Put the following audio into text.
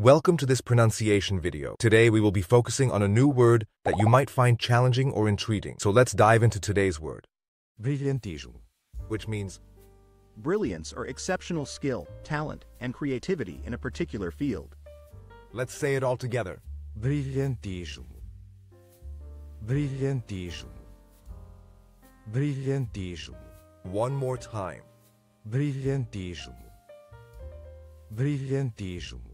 Welcome to this pronunciation video. Today we will be focusing on a new word that you might find challenging or intriguing. So let's dive into today's word, Brilhantismo. which means brilliance or exceptional skill, talent, and creativity in a particular field. let's say it all together. Brilhantismo. Brilhantismo. Brilhantismo. One more time. Brilhantismo. Brilhantismo.